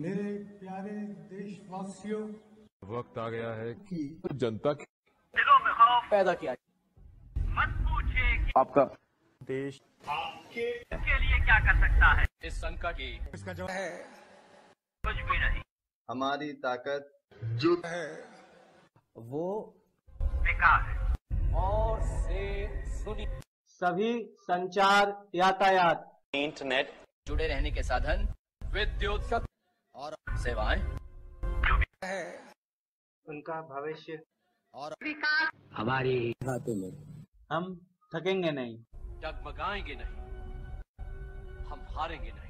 मेरे प्यारे देशवासियों वक्त आ गया है कि जनता की पैदा किया आपका देश आपके के लिए क्या कर सकता है। इस संकट की इसका जो है कुछ भी नहीं। हमारी ताकत जो है वो बेकार है। और से सुनी। सभी संचार यातायात। इंटरनेट जुड़े रहने के साधन। विद्युत और है उनका भविष्य। और हमारी हाथों में। हम थकेंगे नहीं। डगमगाएँगे नहीं। हम हारेंगे नहीं।